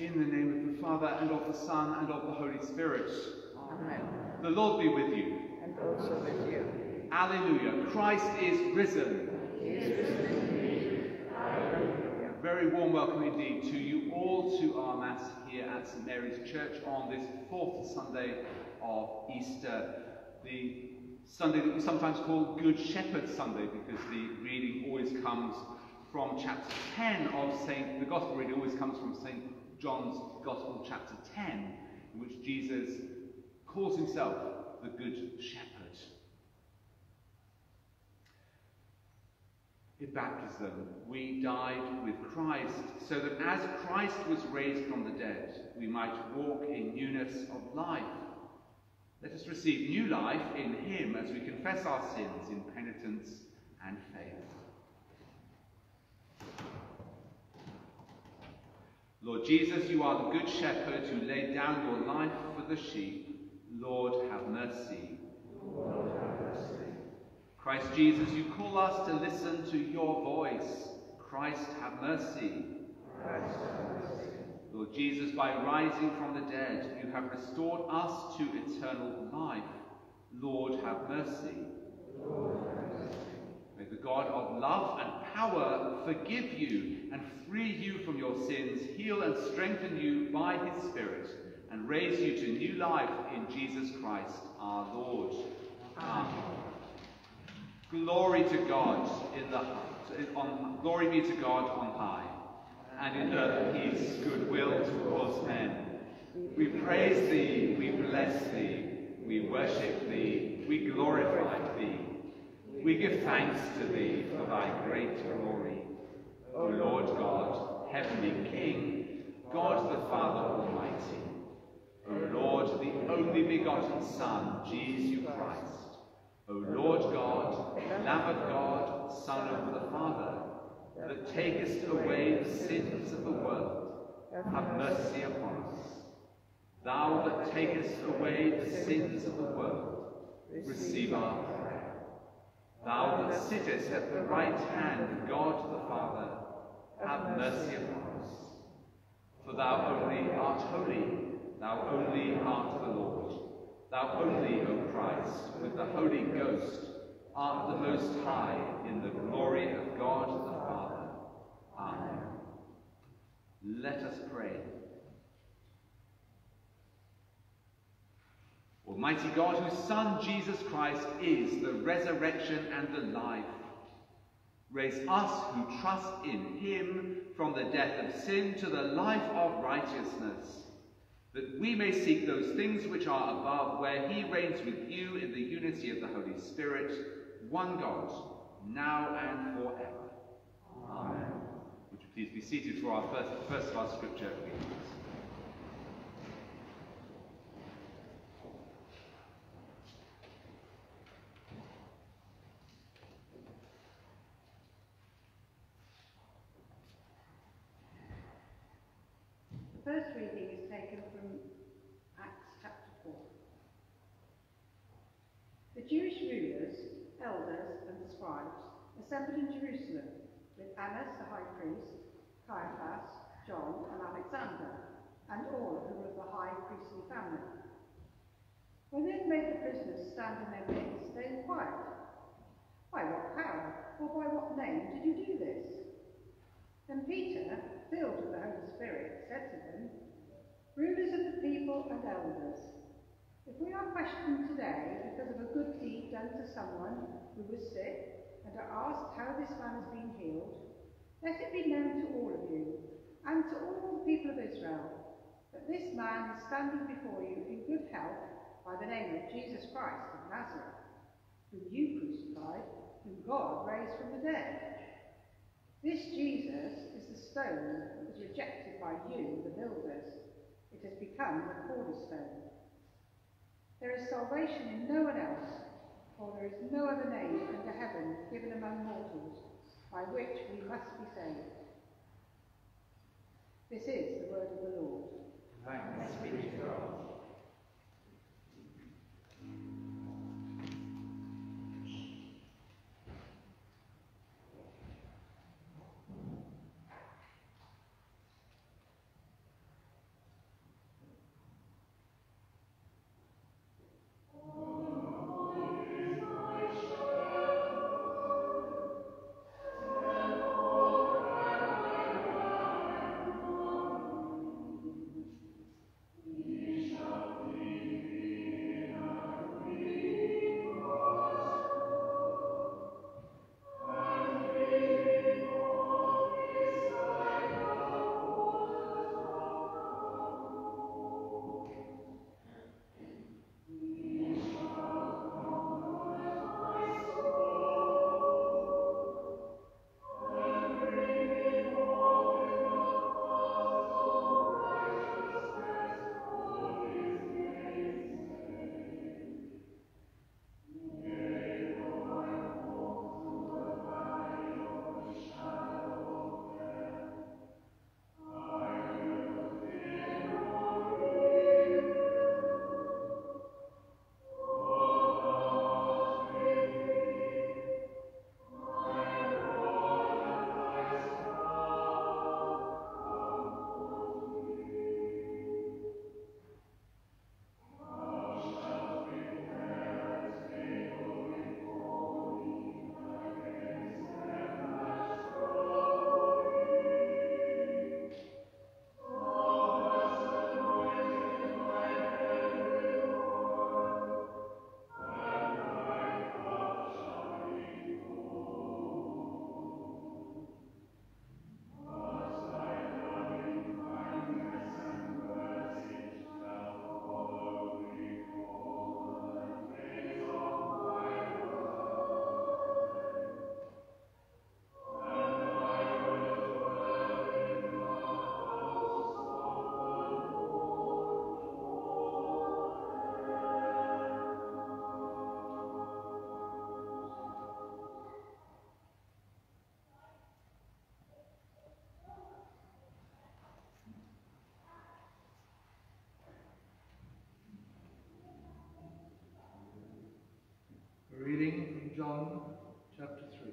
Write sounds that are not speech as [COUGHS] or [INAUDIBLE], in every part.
In the name of the Father, and of the Son, and of the Holy Spirit. Amen. The Lord be with you. And also with you. Alleluia. Christ is risen. He is risen indeed. A very warm welcome indeed to you all to our Mass here at St Mary's Church on this fourth Sunday of Easter. The Sunday that we sometimes call Good Shepherd Sunday because the reading always comes from chapter 10 of St. The Gospel reading always comes from St. John's Gospel, chapter 10, in which Jesus calls himself the Good Shepherd. In baptism, we died with Christ, so that as Christ was raised from the dead, we might walk in newness of life. Let us receive new life in him as we confess our sins in penitence and faith. Lord Jesus, you are the good shepherd who laid down your life for the sheep. Lord, have mercy. Lord, have mercy. Christ Jesus, you call us to listen to your voice. Christ, have mercy. Christ, have mercy. Lord Jesus, by rising from the dead, you have restored us to eternal life. Lord, have mercy. Lord, have mercy. God of love and power forgive you and free you from your sins, heal and strengthen you by his Spirit, and raise you to new life in Jesus Christ our Lord. Amen. Glory to God in the on, glory be to God on high, and in earth peace, goodwill towards men. We praise thee, we bless thee, we worship thee, we glorify thee. We give thanks to thee for thy great glory. O Lord God, heavenly King, God the Father Almighty, O Lord, the only begotten Son, Jesus Christ, O Lord God, Lamb of God, Son of the Father, that takest away the sins of the world, have mercy upon us. Thou that takest away the sins of the world, receive our prayer. Thou that sittest at the right hand of God the Father, have mercy upon us. For thou only art holy, thou only art the Lord. Thou only, O Christ, with the Holy Ghost, art the Most High in the glory of God the Father. Amen. Let us pray. Almighty God, whose Son Jesus Christ is the resurrection and the life, raise us who trust in him from the death of sin to the life of righteousness, that we may seek those things which are above, where he reigns with you in the unity of the Holy Spirit, one God, now and forever. Amen. Would you please be seated for our first, first of our scripture readings. The first reading is taken from Acts chapter 4. The Jewish rulers, elders, and scribes assembled in Jerusalem with Annas the high priest, Caiaphas, John, and Alexander, and all who were of the high priestly family. When they had made the prisoners stand in their midst, they inquired, By what power, or by what name did you do this? Then Peter, filled with the Holy Spirit, said to them, Rulers of the people and elders, if we are questioned today because of a good deed done to someone who was sick and are asked how this man has been healed, let it be known to all of you and to all the people of Israel that this man is standing before you in good health by the name of Jesus Christ of Nazareth, whom you crucified, whom God raised from the dead. This Jesus is the stone that was rejected by you, the builders. It has become the cornerstone. There is salvation in no one else, for there is no other name under heaven given among mortals by which we must be saved. This is the word of the Lord. Thanks be to God. reading from John chapter 3.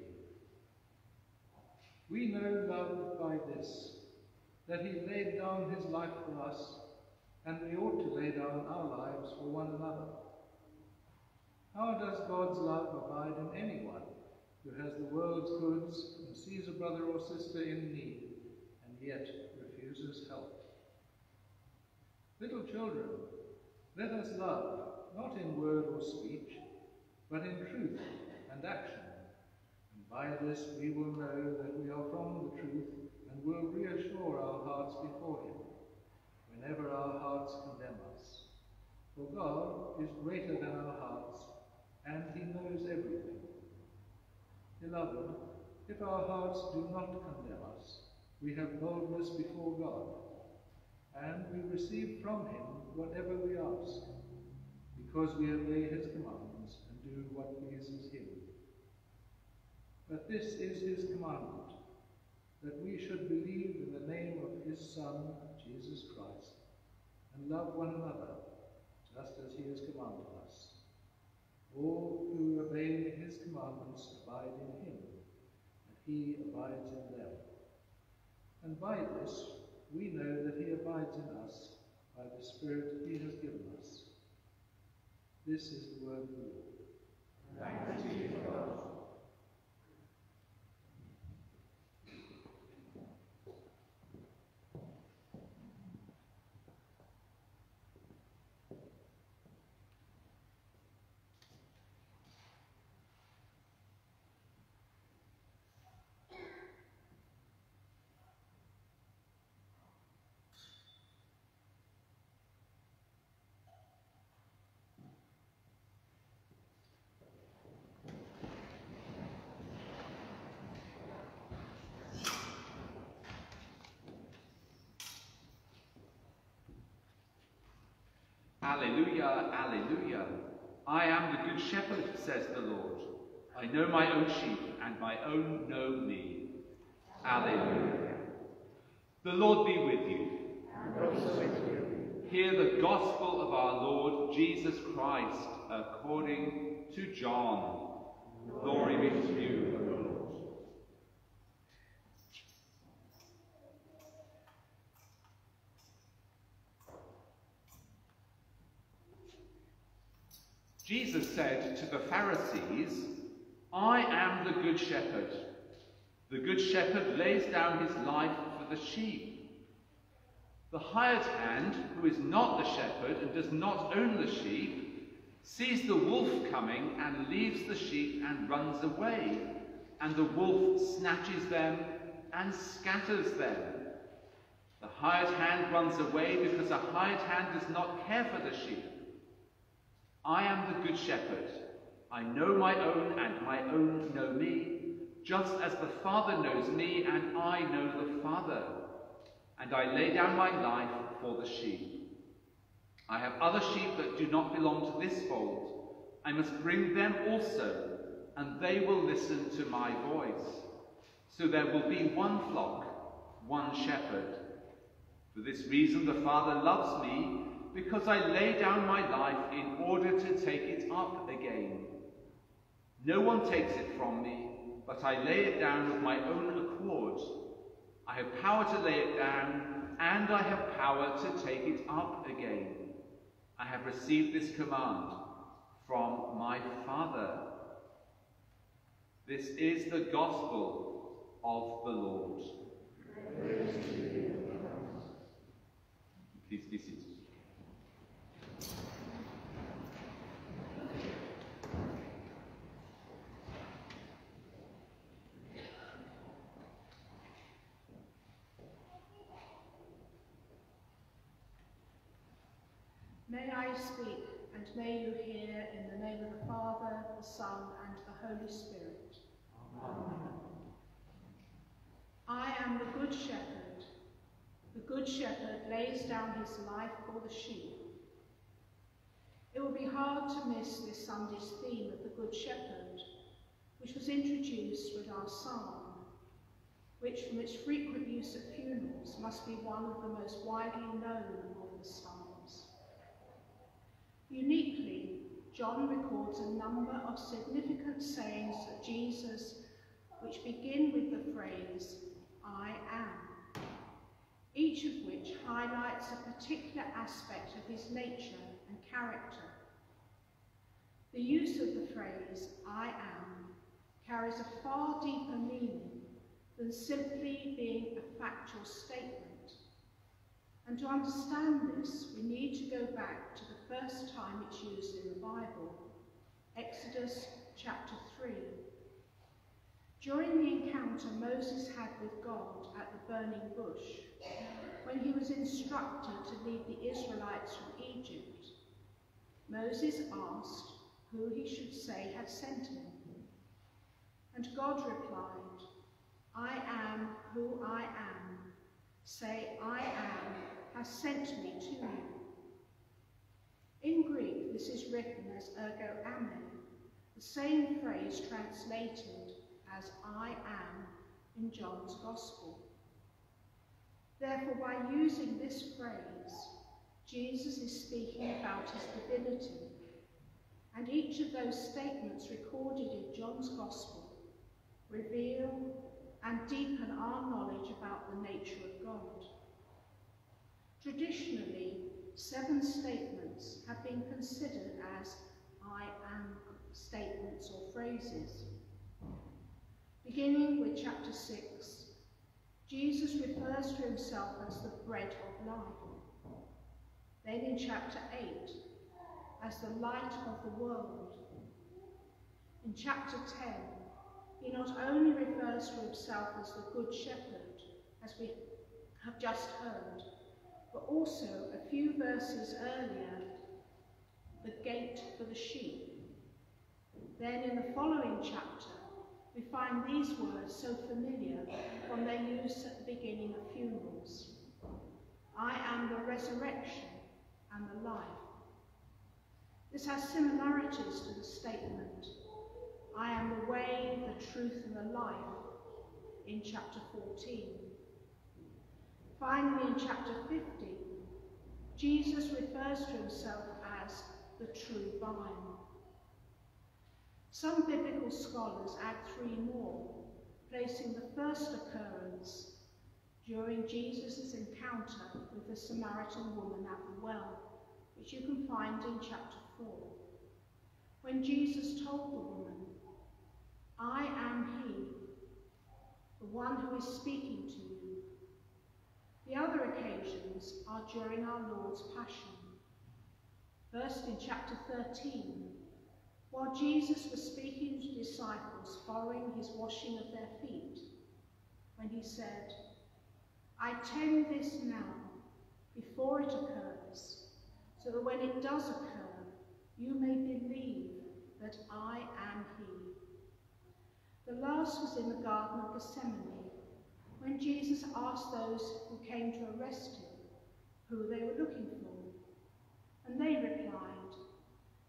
We know love by this, that he laid down his life for us, and we ought to lay down our lives for one another. How does God's love abide in anyone who has the world's goods and sees a brother or sister in need, and yet refuses help? Little children, let us love, not in word or speech, but in truth and action. And by this we will know that we are from the truth and will reassure our hearts before him whenever our hearts condemn us. For God is greater than our hearts, and he knows everything. Beloved, if our hearts do not condemn us, we have boldness before God, and we receive from him whatever we ask, because we obey his commandments and do what pleases him. But this is his commandment, that we should believe in the name of his Son, Jesus Christ, and love one another, just as he has commanded us. All who obey his commandments abide in him, and he abides in them. And by this we know that he abides in us by the Spirit he has given us. This is the word of the Lord. Thanks be to God. Alleluia, alleluia. I am the good shepherd, says the Lord. I know my own sheep, and my own know me. Alleluia. The Lord be with you. And also with you. Hear the gospel of our Lord Jesus Christ according to John. Glory be to you, O Lord. Jesus said to the Pharisees, I am the good shepherd. The good shepherd lays down his life for the sheep. The hired hand, who is not the shepherd and does not own the sheep, sees the wolf coming and leaves the sheep and runs away, and the wolf snatches them and scatters them. The hired hand runs away because a hired hand does not care for the sheep. I am the good shepherd. I know my own, and my own know me, just as the Father knows me, and I know the Father. And I lay down my life for the sheep. I have other sheep that do not belong to this fold. I must bring them also, and they will listen to my voice. So there will be one flock, one shepherd. For this reason the Father loves me, because I lay down my life in order to take it up again. No one takes it from me, but I lay it down of my own accord. I have power to lay it down, and I have power to take it up again. I have received this command from my Father. This is the gospel of the Lord. Please be seated. May I speak, and may you hear in the name of the Father, the Son, and the Holy Spirit. Amen. I am the good shepherd. The good shepherd lays down his life for the sheep. It will be hard to miss this Sunday's theme of the Good Shepherd, which was introduced with our psalm, which from its frequent use at funerals must be one of the most widely known of the psalms. Uniquely, John records a number of significant sayings of Jesus which begin with the phrase, I am, each of which highlights a particular aspect of his nature and character. The use of the phrase, I am, carries a far deeper meaning than simply being a factual statement. And to understand this, we need to go back to the first time it's used in the Bible, Exodus chapter 3. During the encounter Moses had with God at the burning bush, when he was instructed to lead the Israelites from Egypt, Moses asked who he should say had sent him. And God replied, I am who I am. Say, I am, has sent me to you. In Greek, this is written as ego eimi, the same phrase translated as I am in John's Gospel. Therefore, by using this phrase, Jesus is speaking about his divinity, and each of those statements recorded in John's Gospel reveal and deepen our knowledge about the nature of God. Traditionally, seven statements have been considered as I am statements or phrases. Beginning with chapter 6, Jesus refers to himself as the bread of life. Then in chapter 8, as the light of the world. In chapter 10, he not only refers to himself as the good shepherd, as we have just heard, but also a few verses earlier, the gate for the sheep. Then in the following chapter, we find these words so familiar from their use at the beginning of funerals. I am the resurrection and the life. This has similarities to the statement, I am the way, the truth and the life in chapter 14. Finally, in chapter 15, Jesus refers to himself as the true vine. Some biblical scholars add three more, placing the first occurrence during Jesus' encounter with the Samaritan woman at the well, which you can find in chapter 4. When Jesus told the woman, I am he, the one who is speaking to you. The other occasions are during our Lord's Passion. First in chapter 13, while Jesus was speaking to disciples following his washing of their feet, when he said, I tell you this now, before it occurs, so that when it does occur, you may believe that I am he. The last was in the Garden of Gethsemane, when Jesus asked those who came to arrest him who they were looking for. And they replied,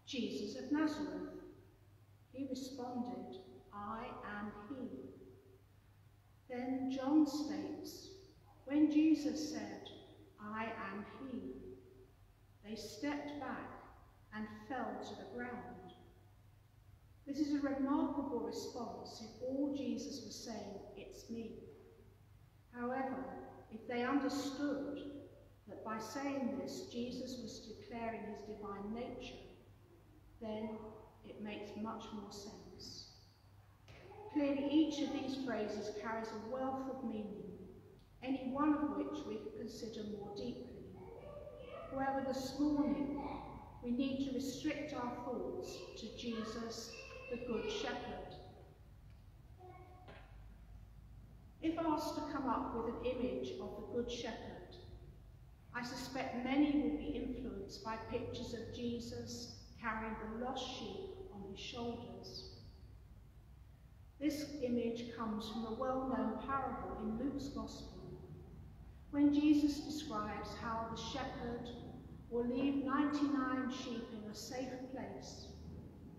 Jesus of Nazareth. He responded, I am he. Then John states, when Jesus said, I am he, they stepped back and fell to the ground. This is a remarkable response if all Jesus was saying, it's me. However, if they understood that by saying this, Jesus was declaring his divine nature, then it makes much more sense. Clearly, each of these phrases carries a wealth of meaning, any one of which we could consider more deeply. However, this morning, we need to restrict our thoughts to Jesus, the Good Shepherd. If asked to come up with an image of the Good Shepherd, I suspect many will be influenced by pictures of Jesus carrying the lost sheep on his shoulders. This image comes from a well-known parable in Luke's Gospel, when Jesus describes how the shepherd will leave 99 sheep in a safe place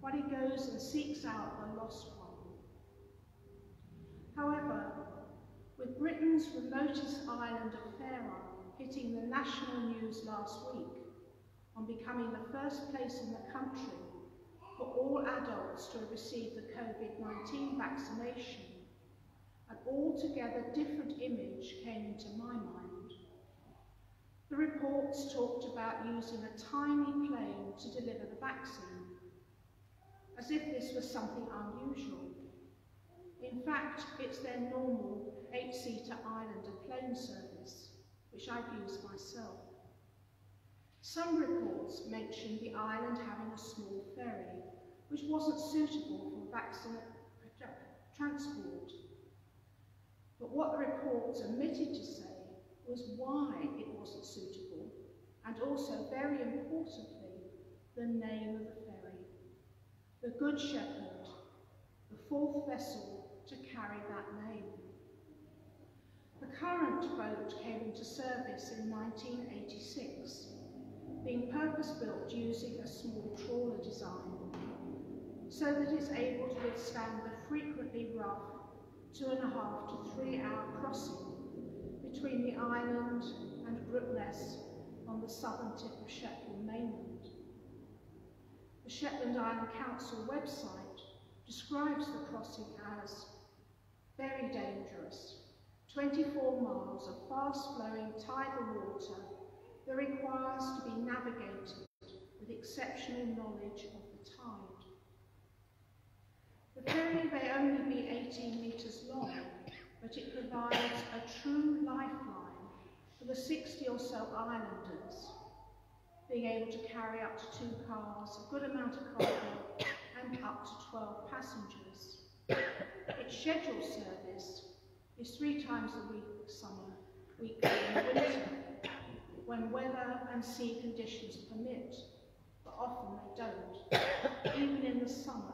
while he goes and seeks out the lost one. However, with Britain's remotest island of Fair Isle hitting the national news last week on becoming the first place in the country for all adults to have received the COVID-19 vaccination, an altogether different image came into my mind. The reports talked about using a tiny plane to deliver the vaccine, as if this was something unusual. In fact, it's their normal eight-seater Islander plane service, which I've used myself. Some reports mentioned the island having a small ferry, which wasn't suitable for vaccine transport. But what the reports omitted to say was why it wasn't suitable, and also, very importantly, the name of the ferry. The Good Shepherd, the fourth vessel to carry that name. Current boat came into service in 1986, being purpose-built using a small trawler design, so that it's able to withstand the frequently rough two and a half to three hour crossing between the island and Grutness on the southern tip of Shetland mainland. The Shetland Island Council website describes the crossing as very dangerous, 24 miles of fast-flowing tidal water that requires to be navigated with exceptional knowledge of the tide. The ferry may only be 18 metres long, but it provides a true lifeline for the 60 or so islanders, being able to carry up to two cars, a good amount of cargo, and up to 12 passengers. Its scheduled service is three times a week summer, weekly in winter, when weather and sea conditions permit, but often they don't, even in the summer,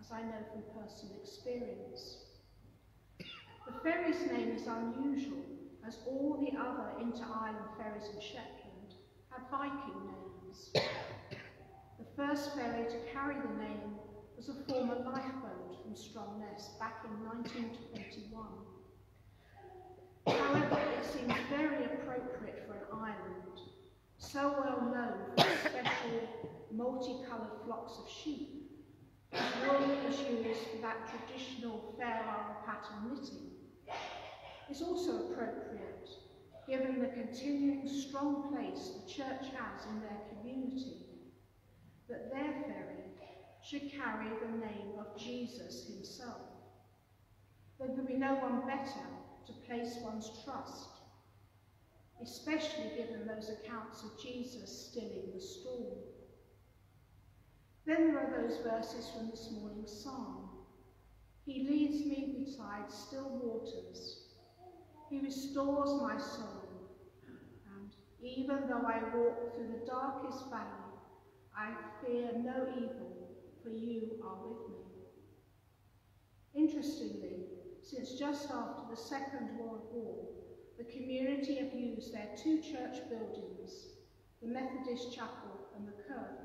as I know from personal experience. The ferry's name is unusual, as all the other inter-island ferries in Shetland have Viking names. The first ferry to carry the name was a former lifeboat from Stromness back in 1921. However, it seems very appropriate for an island, so well known for its special multicoloured flocks of sheep wool is for that traditional fair isle pattern knitting. It's also appropriate given the continuing strong place the church has in their community that their ferry should carry the name of Jesus himself. There could be no one better to place one's trust, especially given those accounts of Jesus stilling the storm. Then there are those verses from this morning's psalm. He leads me beside still waters. He restores my soul. And even though I walk through the darkest valley, I fear no evil, for you are with me. Interestingly, since just after the Second World War, the community have used their two church buildings, the Methodist Chapel and the Kirk,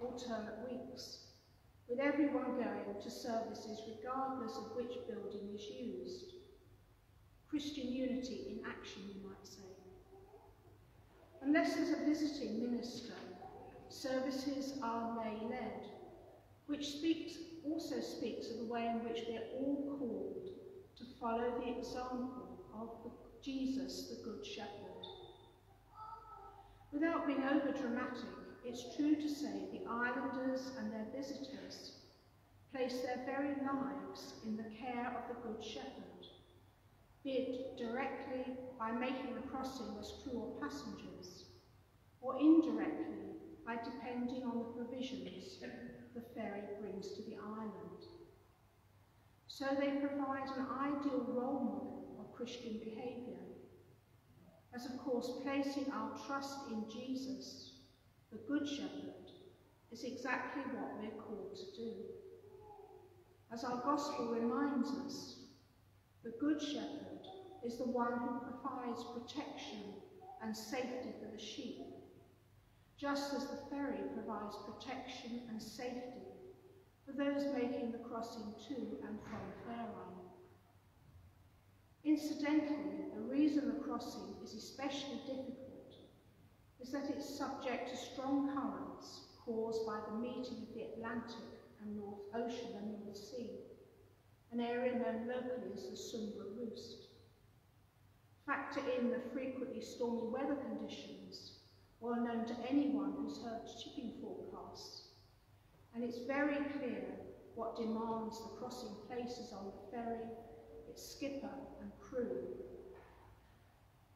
alternate weeks, with everyone going to services regardless of which building is used. Christian unity in action, you might say. Unless there's a visiting minister, services are lay-led, which speaks, also speaks of the way in which we're all called follow the example of Jesus, the Good Shepherd. Without being over-dramatic, it's true to say the islanders and their visitors place their very lives in the care of the Good Shepherd, be it directly by making the crossing as crew or passengers, or indirectly by depending on the provisions the ferry brings to the island. So they provide an ideal role model of Christian behaviour, as of course placing our trust in Jesus the Good Shepherd, is exactly what we're called to do. As our Gospel reminds us, the Good Shepherd is the one who provides protection and safety for the sheep, just as the ferry provides protection and safety for those making the crossing to and from Fair Isle. Incidentally, the reason the crossing is especially difficult is that it's subject to strong currents caused by the meeting of the Atlantic and North Ocean and North Sea, an area known locally as the Sumburgh Roost. factor in the frequently stormy weather conditions, well known to anyone who's heard shipping forecasts. And it's very clear what demands the crossing places on the ferry, its skipper and crew.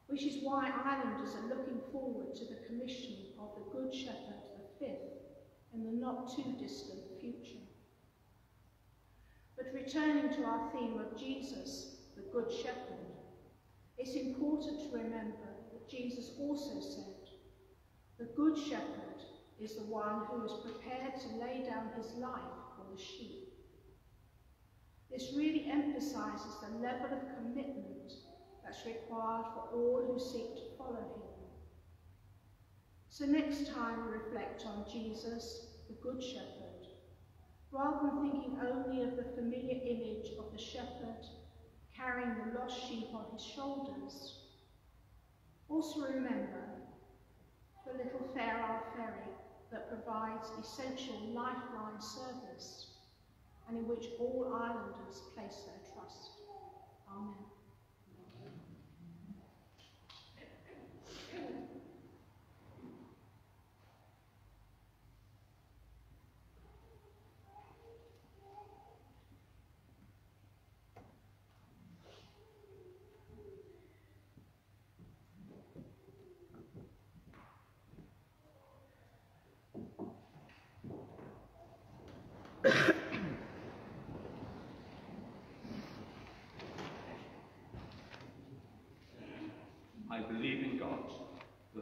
Which is why islanders are looking forward to the commission of the Good Shepherd Fifth in the not too distant future. But returning to our theme of Jesus, the Good Shepherd, it's important to remember that Jesus also said, the Good Shepherd is the one who is prepared to lay down his life for the sheep. This really emphasises the level of commitment that's required for all who seek to follow him. So next time we reflect on Jesus, the Good Shepherd, rather than thinking only of the familiar image of the shepherd carrying the lost sheep on his shoulders, also remember the little Fair ferry that provides essential lifeline service and in which all islanders place their trust. Amen. I believe in God, the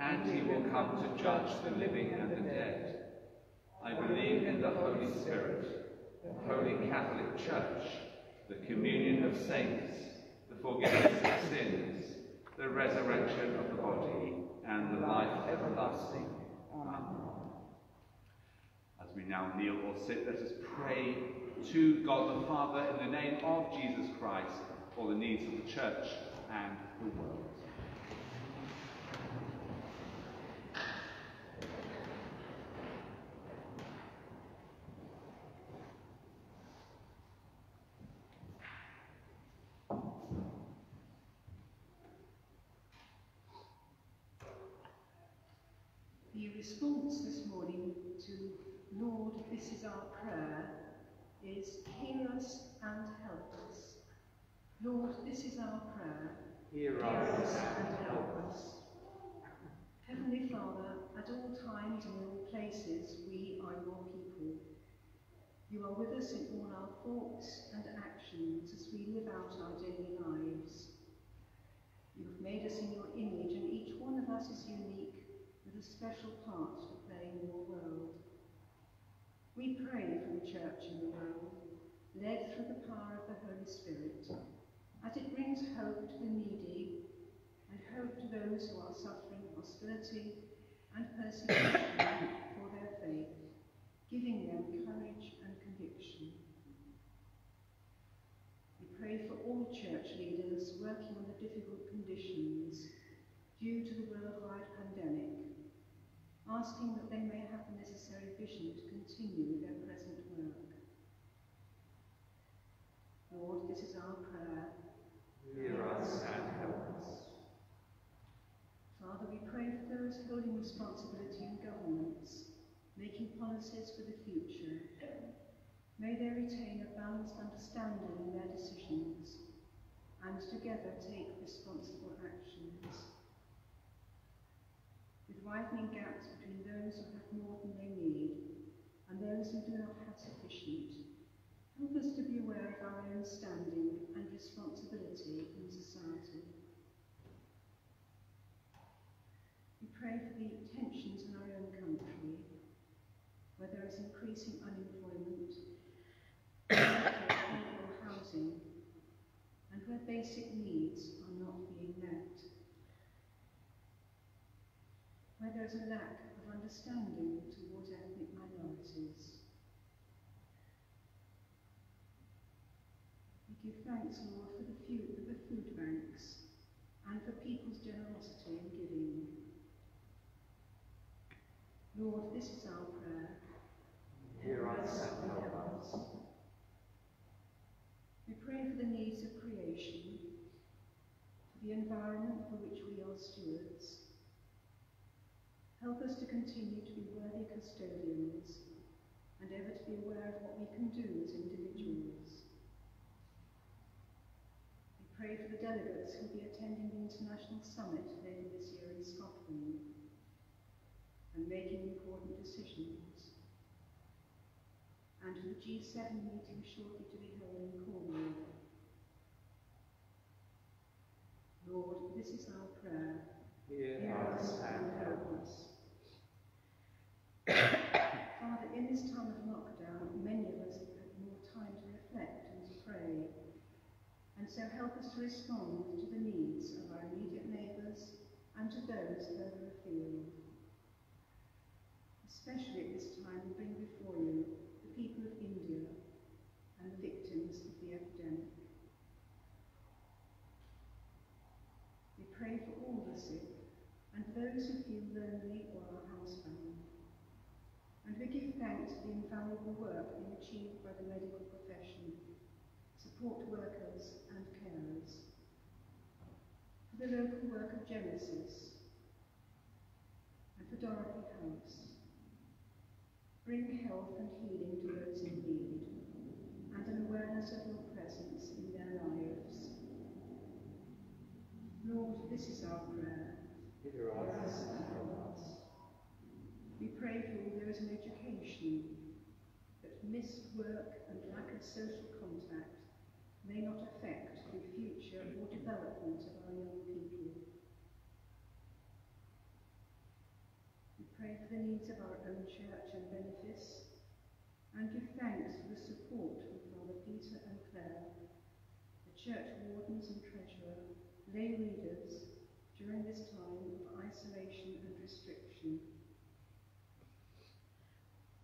and he will come to judge the living and the dead. I believe in the Holy Spirit, the Holy Catholic Church, the communion of saints, the forgiveness of sins, the resurrection of the body, and the life everlasting. Amen. As we now kneel or sit, let us pray to God the Father in the name of Jesus Christ for the needs of the church and the world. The response this morning to Lord, this is our prayer is hear us and help us. Lord, this is our prayer. Hear us and help us. Heavenly Father, at all times and in all places, we are your people. You are with us in all our thoughts and actions as we live out our daily lives. You have made us in your image, and each one of us is unique with a special part to play in your world. We pray for the church in the world, led through the power of the Holy Spirit, as it brings hope to the needy and hope to those who are suffering hostility and persecution for their faith, giving them courage and conviction. We pray for all church leaders working under difficult conditions due to the worldwide pandemic, asking that they may have the necessary vision to continue their present work. Lord, this is our prayer. Hear us and help us. Father, we pray for those holding responsibility in governments, making policies for the future. May they retain a balanced understanding in their decisions and together take responsible actions. Widening gaps between those who have more than they need and those who do not have sufficient, help us to be aware of our own standing and responsibility in society. We pray for the tensions in our own country, where there is increasing unemployment, [COUGHS] housing, and where basic needs are not being met. Where there is a lack of understanding towards ethnic minorities. We give thanks, Lord, for the, few, for the food banks and for people's generosity in giving. Lord, this is our prayer. Hear us and help us. We pray for the needs of creation, for the environment for which we are stewards. Help us to continue to be worthy custodians and ever to be aware of what we can do as individuals. We pray for the delegates who will be attending the International Summit later this year in Scotland and making important decisions. And for the G7 meeting shortly to be held in Cornwall. Lord, this is our prayer. Hear us and help us. Father, in this time of lockdown, many of us have had more time to reflect and to pray. And so help us to respond to the needs of our immediate neighbours and to those further afield. Especially at this time, we bring before you the people of India and the victims of the epidemic. We pray for all the sick and those who feel lonely or are housebound. And we give thanks for the invaluable work being achieved by the medical profession, support workers and carers. For the local work of Genesis and for Dorothy House. Bring health and healing to those in need and an awareness of your presence in their lives. Lord, this is our prayer. Hear us and help us. We pray for all those in education that missed work and lack of social contact may not affect the future or development of our young people. We pray for the needs of our own church and benefice and give thanks for the support from Father Peter and Claire, the church wardens and treasurer, lay readers during this time of isolation and restriction.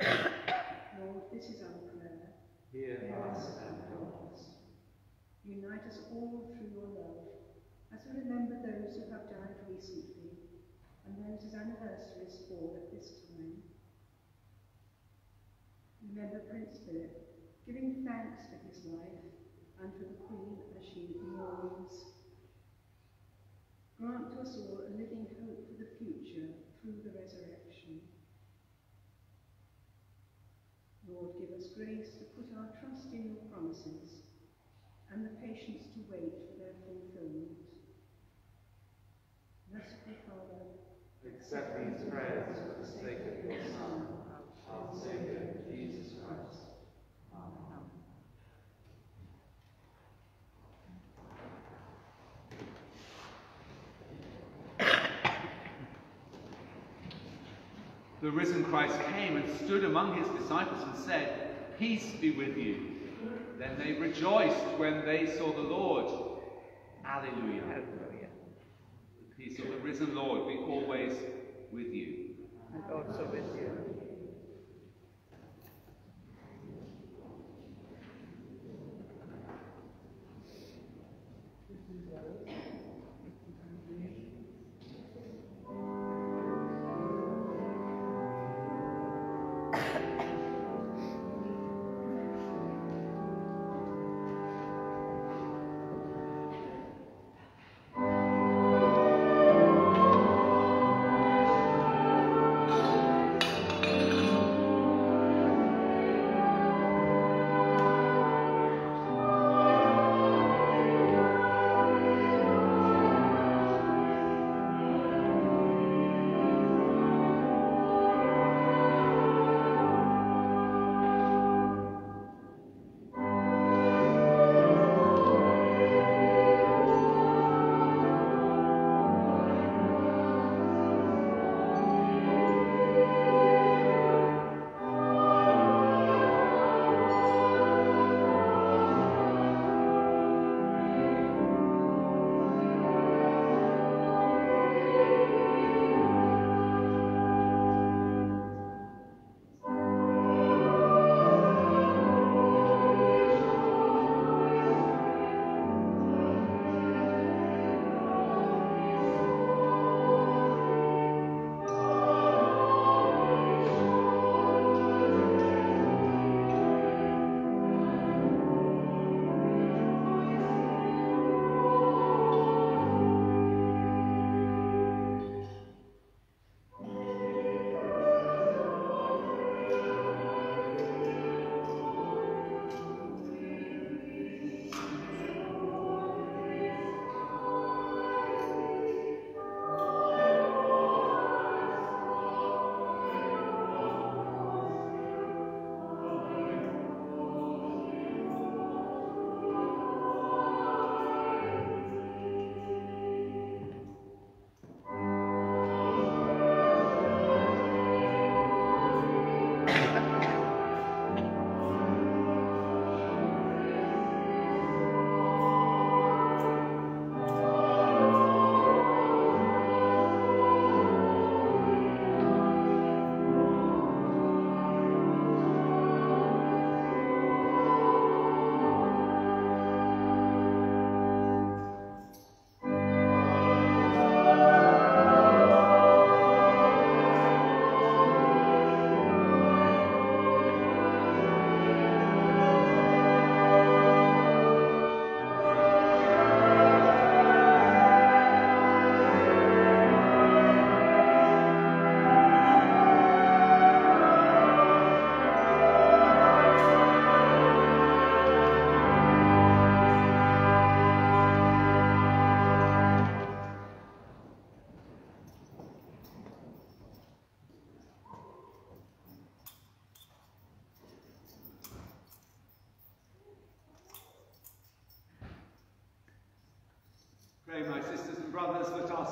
[COUGHS] Lord, this is our prayer. Hear us and help us. Unite us all through your love, as we remember those who have died recently, and those whose anniversaries fall at this time. Remember Prince Philip, giving thanks for his life, and for the Queen as she mourns. Grant to us all a living hope for the future through the resurrection. Lord, give us grace to put our trust in your promises and the patience to wait for their. Merciful Father, Accept these prayers for the sake of your Son, our Saviour, Jesus Christ. Amen. The risen Christ came and stood among his disciples and said, Peace be with you. Then they rejoiced when they saw the Lord. Alleluia. Risen Lord be always with you. And also with you.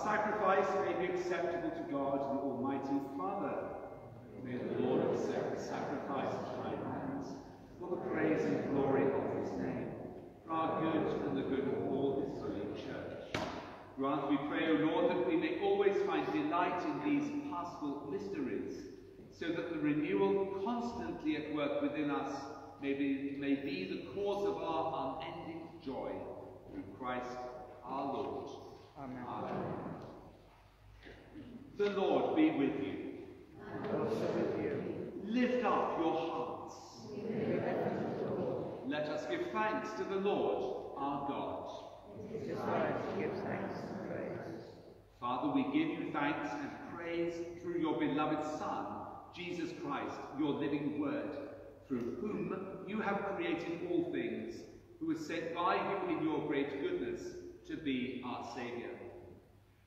Sacrifice may be acceptable to God, the Almighty Father. May the Lord accept the sacrifice of my hands for the praise and glory of his name, for our good and the good of all his holy church. Grant, we pray, O Lord, that we may always find delight in these paschal mysteries, so that the renewal constantly at work within us may be, may be the cause of our unending joy. Through Christ our Lord. Amen. Amen. The Lord be with you. And also with you. Lift up your hearts. Let us give thanks to the Lord our God. It is right to give thanks and praise. Father, we give you thanks and praise through your beloved Son, Jesus Christ, your living word, through whom you have created all things, who was sent by you in your great goodness to be our Saviour.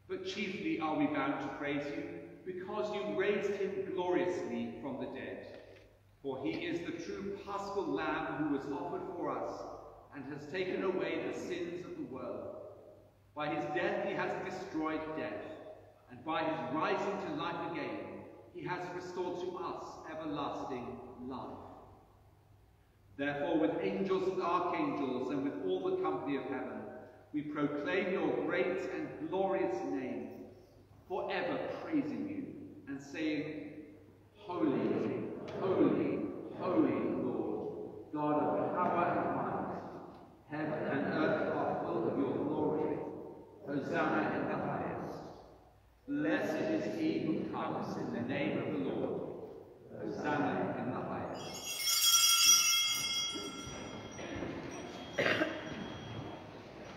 But chiefly are we bound to praise you because you raised him gloriously from the dead. For he is the true paschal lamb who was offered for us and has taken away the sins of the world. By his death he has destroyed death, and by his rising to life again he has restored to us everlasting life. Therefore, with angels and archangels and with all the company of heaven, we proclaim your great and glorious name, forever praising you and saying, Holy, holy, holy Lord, God of power and might, heaven and earth are full of your glory. Hosanna in the highest. Blessed is he who comes in the name of the Lord. Hosanna in the highest.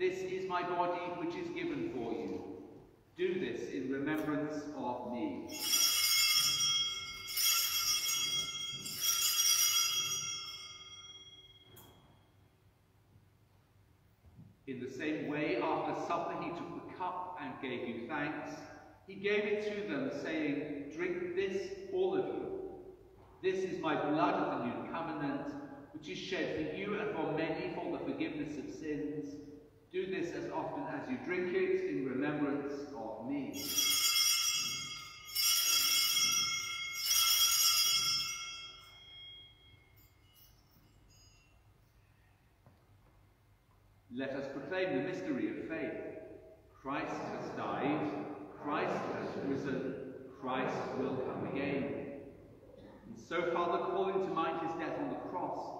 This is my body which is given for you. Do this in remembrance of me. In the same way, after supper, he took the cup and gave you thanks. He gave it to them, saying, Drink this, all of you. This is my blood of the new covenant, which is shed for you and for many for the forgiveness of sins. Do this as often as you drink it in remembrance of me. Let us proclaim the mystery of faith. Christ has died, Christ has risen, Christ will come again. And so, Father, calling to mind his death on the cross,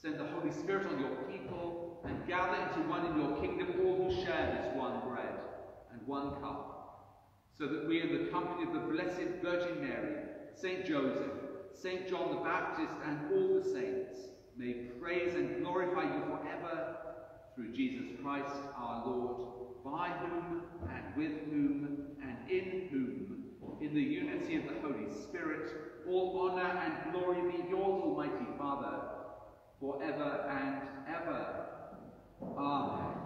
Send the Holy Spirit on your people and gather into one in your kingdom. All who share this one bread and one cup, so that we in the company of the Blessed Virgin Mary, Saint Joseph, Saint John the Baptist, and all the saints may praise and glorify you forever through Jesus Christ our Lord, by whom and with whom and in whom, in the unity of the Holy Spirit, all honour and glory be yours, Almighty Father, forever and ever. Amen.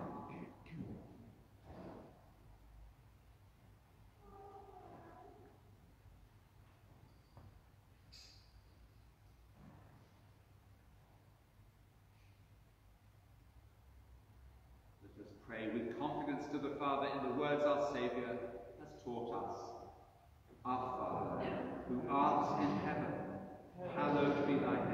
Let us pray with confidence to the Father in the words our Saviour has taught us. Our Father, who art in heaven, hallowed be thy name.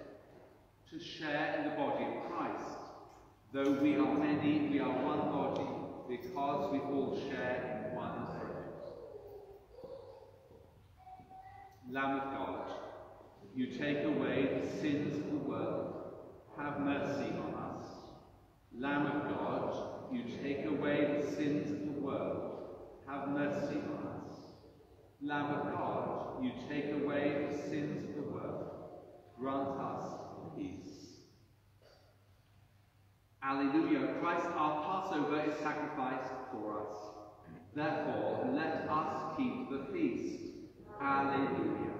to share in the body of Christ. Though we are many, we are one body, because we all share in one bread. Lamb of God, you take away the sins of the world, have mercy on us. Lamb of God, you take away the sins of the world, have mercy on us. Lamb of God, you take away the sins of the world, grant us peace. Alleluia, Christ our Passover is sacrificed for us. Therefore, let us keep the feast. Alleluia.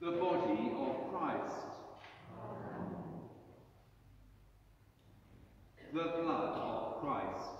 The body of Christ. The blood of Christ.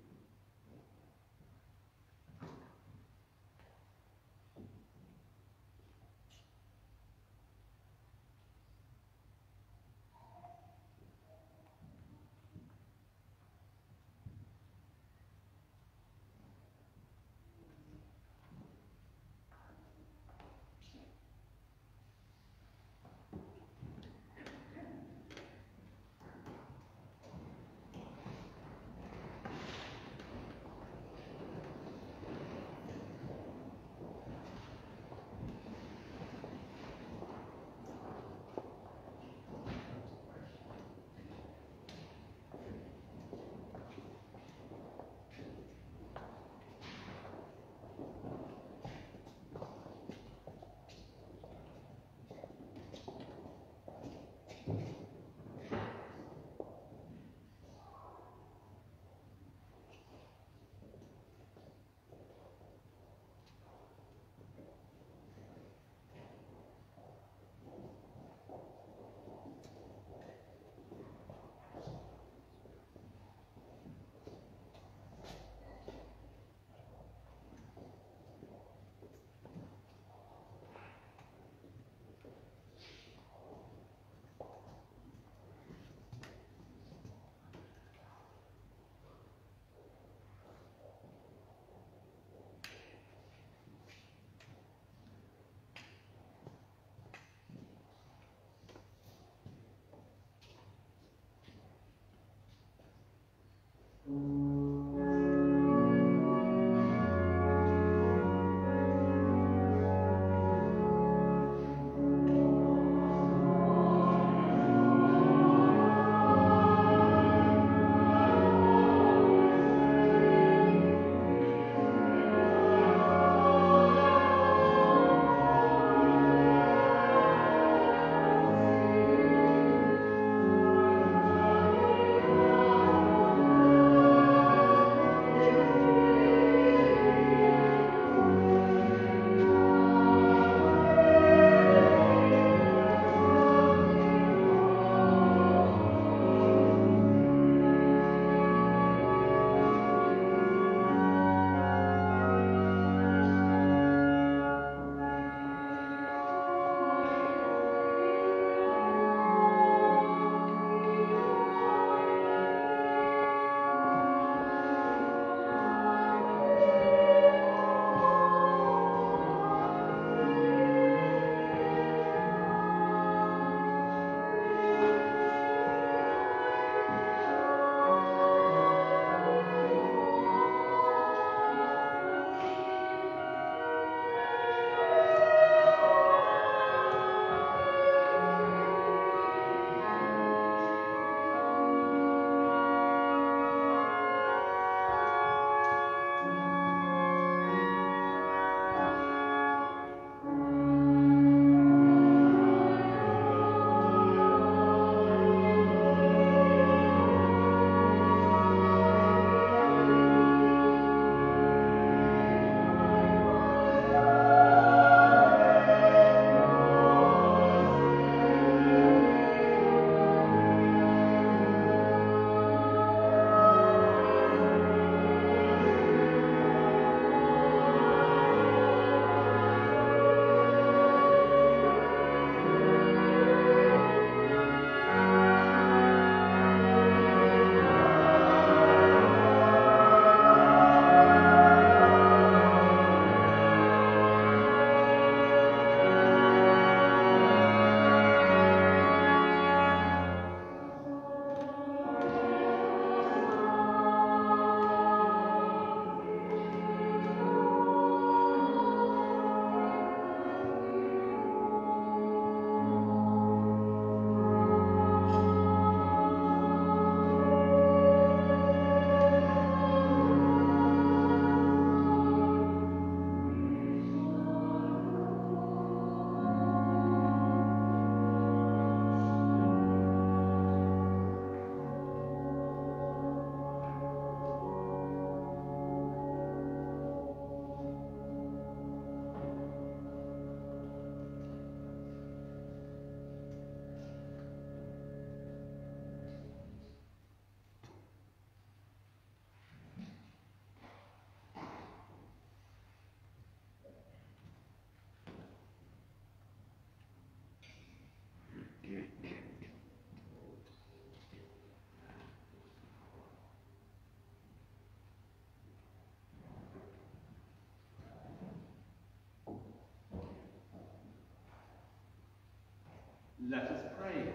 Let us pray.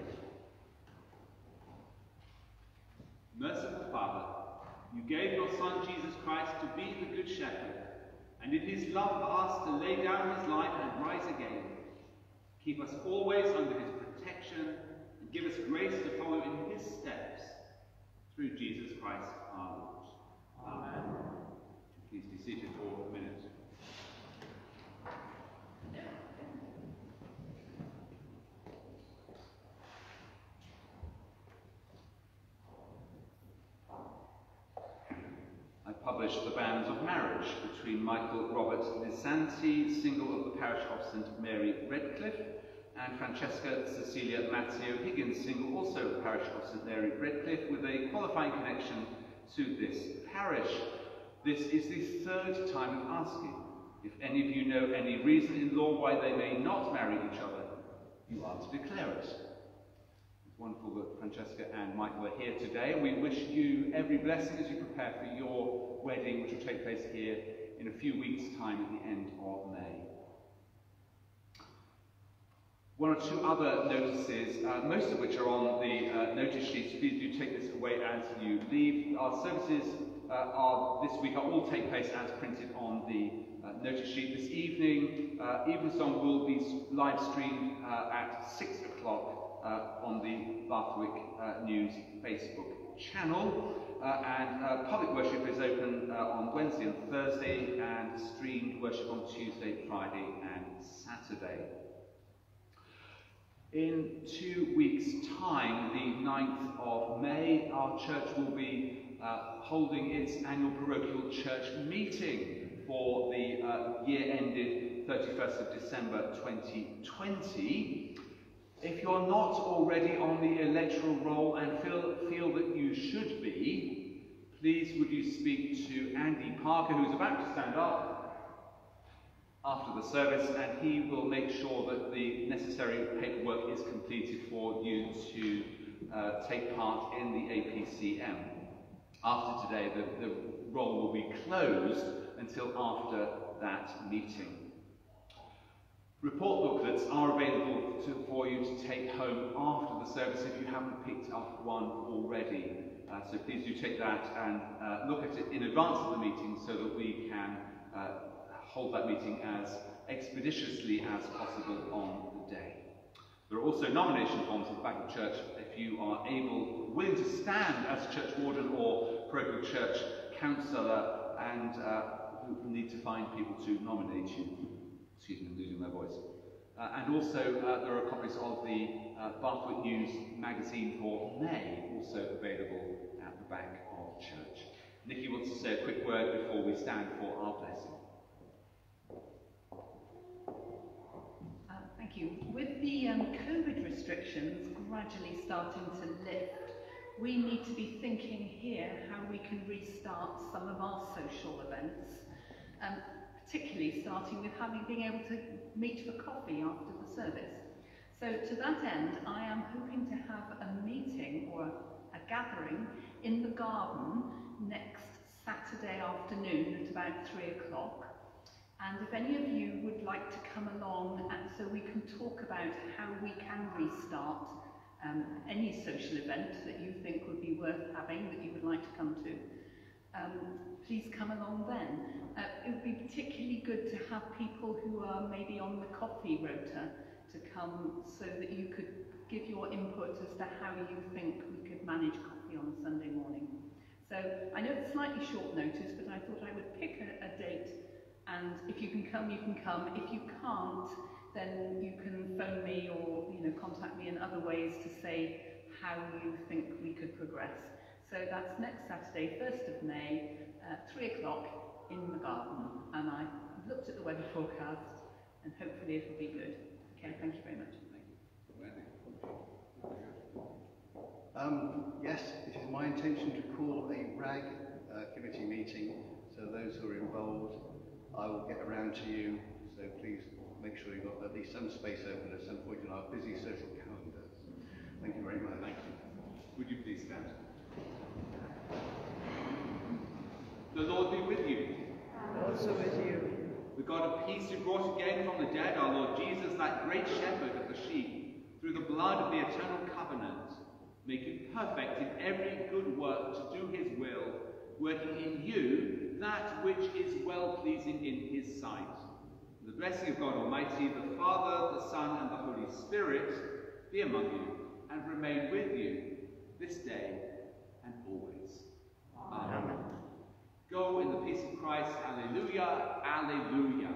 Merciful Father, you gave your Son Jesus Christ to be the Good Shepherd, and in his love for us to lay down his life and rise again. Keep us always under his protection, and give us grace to follow in his steps, through Jesus Christ our Lord. Amen. Please be seated for a minute. I published the banns of marriage between Michael Robert Lisanti, single of the parish of St Mary Redcliffe, and Francesca Cecilia Mazzio Higgins, single also of the parish of St Mary Redcliffe, with a qualifying connection to this parish. This is the third time of asking. If any of you know any reason in law why they may not marry each other, you are to declare it. It's wonderful that Francesca and Michael are here today, we wish you every blessing as you prepare for your wedding, which will take place here in a few weeks' time at the end of May. One or two other notices, uh, most of which are on the uh, notice sheets. Please do take this away as you leave. Our services uh, are this week are all take place as printed on the uh, notice sheet. This evening, uh, Evensong will be live streamed uh, at six o'clock on the Bathwick News Facebook channel. Uh, and uh, public worship is open uh, on Wednesday and Thursday, and streamed worship on Tuesday, Friday, and Saturday. In two weeks' time, the 9th of May, our church will be uh, holding its annual parochial church meeting for the uh, year ended 31st of December 2020. If you're not already on the electoral roll and feel, feel that you should be, please would you speak to Andy Parker, who's about to stand up after the service, and he will make sure that the necessary paperwork is completed for you to uh, take part in the APCM. After today, the, the roll will be closed until after that meeting. Report booklets are available to, for you to take home after the service if you haven't picked up one already. Uh, so please do take that and uh, look at it in advance of the meeting so that we can uh, hold that meeting as expeditiously as possible on the day. There are also nomination forms at the back of church if you are able, willing to stand as church warden or parochial church councillor and uh, need to find people to nominate you. Excuse me, I'm losing my voice. Uh, and also, uh, there are copies of the uh, News magazine for May, also available at the back of church. Nikki wants to say a quick word before we stand for our blessing. Uh, thank you. With the um, COVID restrictions gradually starting to lift, we need to be thinking here how we can restart some of our social events, um, particularly starting with having being able to meet for coffee after the service. So to that end, I am hoping to have a meeting or a gathering in the garden next Saturday afternoon at about three o'clock. And if any of you would like to come along and so we can talk about how we can restart um, any social event that you think would be worth having, that you would like to come to, um, please come along then. Uh, it would be particularly good to have people who are maybe on the coffee rota to come so that you could give your input as to how you think we could manage coffee on a Sunday morning. So I know it's slightly short notice, but I thought I would pick a, a date and if you can come, you can come. If you can't, then you can phone me or you know contact me in other ways to say how you think we could progress. So that's next Saturday, 1st of May, uh, 3 o'clock in the garden. And I looked at the weather forecast and hopefully it'll be good. Okay, thank you very much. Um, yes, it is my intention to call a RAG uh, committee meeting, so those who are involved, I will get around to you, so please make sure you've got at least some space open at some point in our busy social calendars. Thank you very much. Thank you. Would you please stand? The Lord be with you. Also with you. The God of peace who brought again from the dead our Lord Jesus, that great shepherd of the sheep, through the blood of the eternal covenant, make you perfect in every good work to do his will, working in you that which is well-pleasing in his sight. The blessing of God Almighty, the Father, the Son, and the Holy Spirit be among you and remain with you this day and. Amen. Amen. Go in the peace of Christ. Alleluia. Alleluia.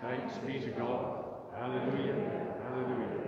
Thanks be to God. Alleluia. Alleluia.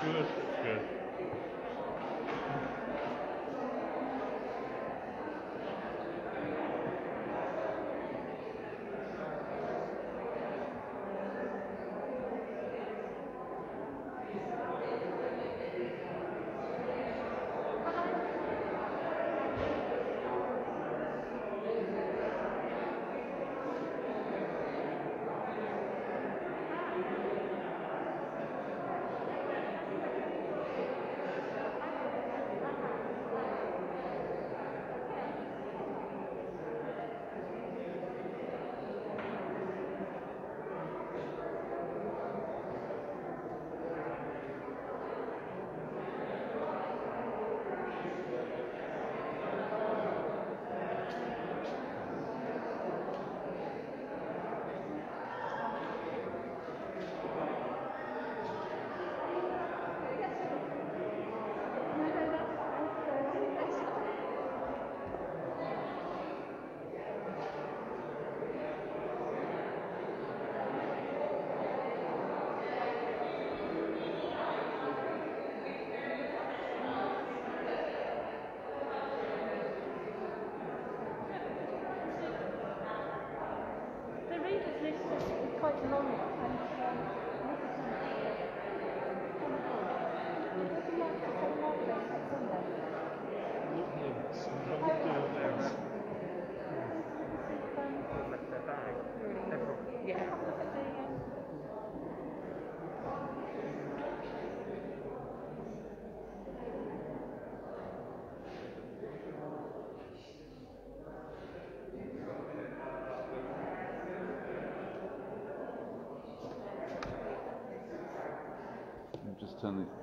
Good, good. The reader's list is quite long and um, would you like to say more about that Sunday? Yeah. Have a look at the, um, The